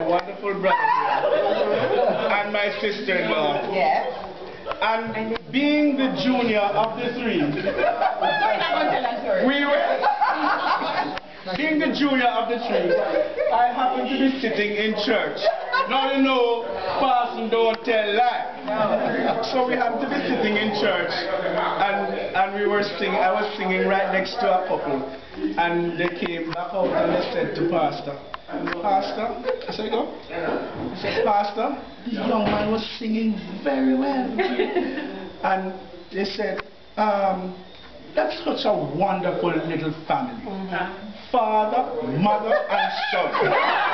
wonderful brother and my sister-in-law. Yes. And being the junior of the three, we were being the junior of the three. I happened to be sitting in church. Now you know, pastor don't tell lie. So we happened to be sitting in church, and and we were singing. I was singing right next to a couple, and they came back out and they said to pastor. Pastor, I said, go. He said, Pastor, this young man was singing very well. and they said, um, that's such a wonderful little family. Father, mother, and son.